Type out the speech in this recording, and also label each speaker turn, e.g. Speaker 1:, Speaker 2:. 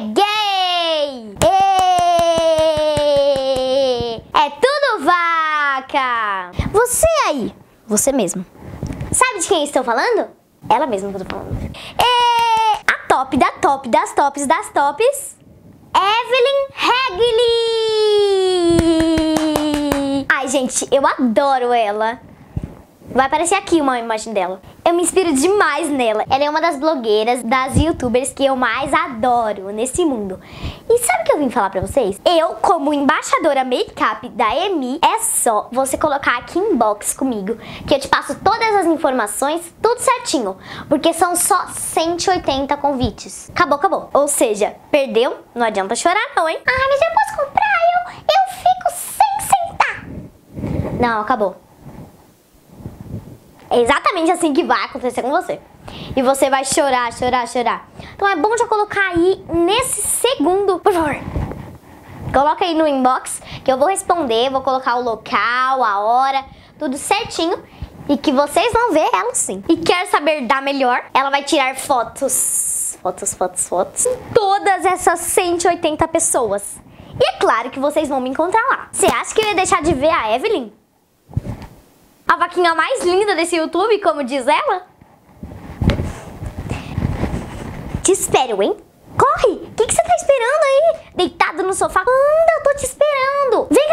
Speaker 1: Cheguei! Ê! É tudo vaca! Você aí, você mesmo. Sabe de quem estou falando? Ela mesma que eu tô falando. A top da top das tops das tops, Evelyn Hagley! Ai, gente, eu adoro ela. Vai aparecer aqui uma imagem dela. Eu me inspiro demais nela. Ela é uma das blogueiras, das youtubers que eu mais adoro nesse mundo. E sabe o que eu vim falar pra vocês? Eu, como embaixadora make-up da EMI, é só você colocar aqui em box comigo, que eu te passo todas as informações, tudo certinho. Porque são só 180 convites. Acabou, acabou. Ou seja, perdeu, não adianta chorar não, hein? Ah, mas eu posso comprar, eu, eu fico sem sentar. Não, acabou. É exatamente assim que vai acontecer com você. E você vai chorar, chorar, chorar. Então é bom já colocar aí nesse segundo, por favor. Coloca aí no inbox que eu vou responder, vou colocar o local, a hora, tudo certinho. E que vocês vão ver ela sim. E quer saber da melhor? Ela vai tirar fotos, fotos, fotos, fotos. Todas essas 180 pessoas. E é claro que vocês vão me encontrar lá. Você acha que eu ia deixar de ver a Evelyn? minhoquinha mais linda desse YouTube, como diz ela? Te espero, hein? Corre! O que, que você tá esperando aí? Deitado no sofá? Anda, eu tô te esperando! Vem